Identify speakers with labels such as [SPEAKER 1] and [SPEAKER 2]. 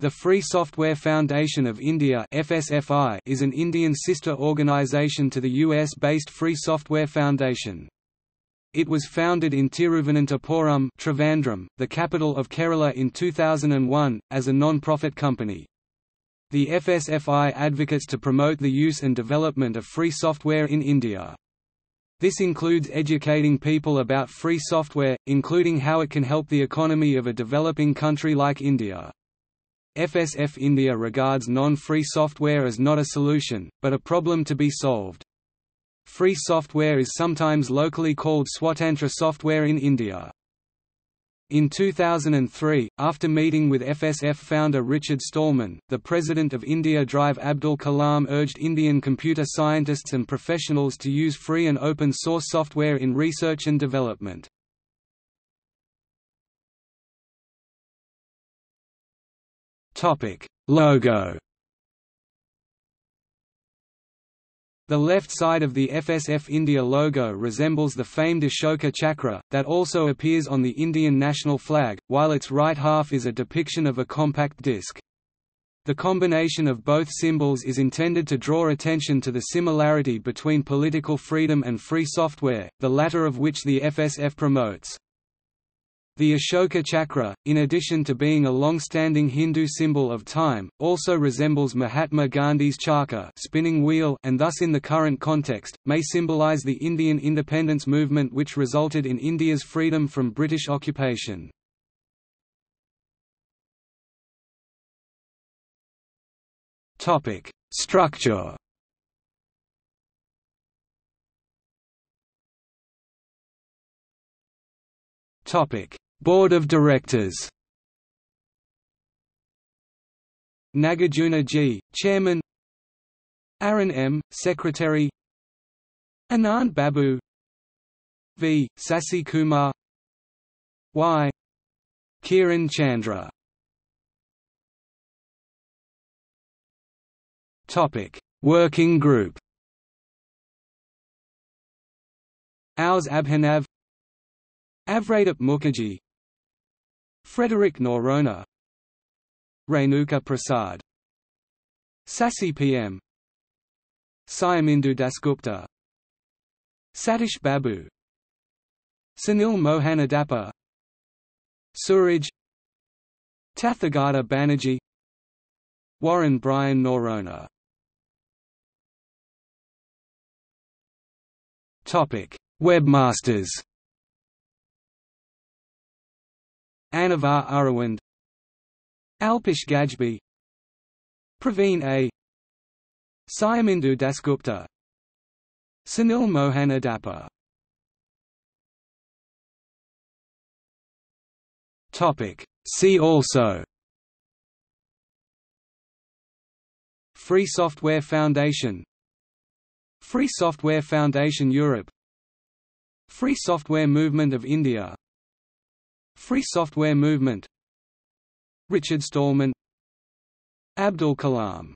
[SPEAKER 1] The Free Software Foundation of India FSFI is an Indian sister organisation to the US-based Free Software Foundation. It was founded in Tiruvananthapuram Trivandrum, the capital of Kerala in 2001, as a non-profit company. The FSFI advocates to promote the use and development of free software in India. This includes educating people about free software, including how it can help the economy of a developing country like India. FSF India regards non-free software as not a solution, but a problem to be solved. Free software is sometimes locally called Swatantra software in India. In 2003, after meeting with FSF founder Richard Stallman, the President of India Drive Abdul Kalam urged Indian computer scientists and professionals to use free and open source software in research and development. Topic: Logo. The left side of the FSF India logo resembles the famed Ashoka Chakra, that also appears on the Indian national flag, while its right half is a depiction of a compact disc. The combination of both symbols is intended to draw attention to the similarity between political freedom and free software, the latter of which the FSF promotes. The Ashoka Chakra, in addition to being a long-standing Hindu symbol of time, also resembles Mahatma Gandhi's charkha spinning wheel and thus in the current context, may symbolize the Indian independence movement which resulted in India's freedom from British occupation. Structure Topic Board of Directors. Nagarjuna G, Chairman. Aaron M, Secretary. Anand Babu. V, Sasi Kumar. Y. Kiran Chandra. Topic: Working Group. Aus Abhinav. Avradip Mukherjee Frederick Noronha. Renuka Prasad. Sasi PM Syamindu Dasgupta. Satish Babu. Sunil Mohanadappa Suraj. Tathagata Banerjee. Warren Brian Noronha Webmasters Anivar Aravind. Alpesh Gajbee Praveen A. Syamindu Dasgupta. Sunil Mohanadappa Topic. See also. Free Software Foundation. Free Software Foundation Europe. Free Software Movement of India Free Software Movement. Richard Stallman. Abdul Kalam